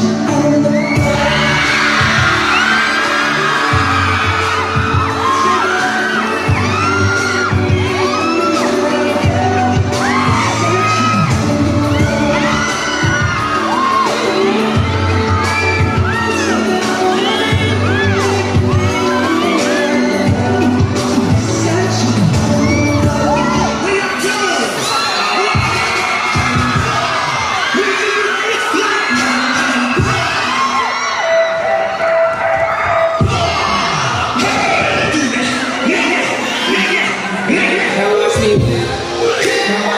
I you.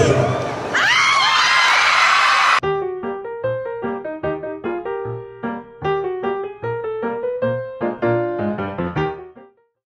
Good.